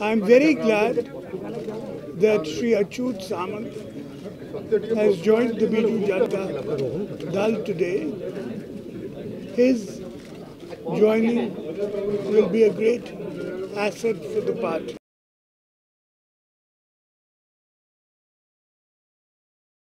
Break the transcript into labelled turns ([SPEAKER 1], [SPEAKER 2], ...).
[SPEAKER 1] I am very glad that Sri Achyuta Samanta has joined the Biju Janata Dal today. His joining will be a great asset for the party.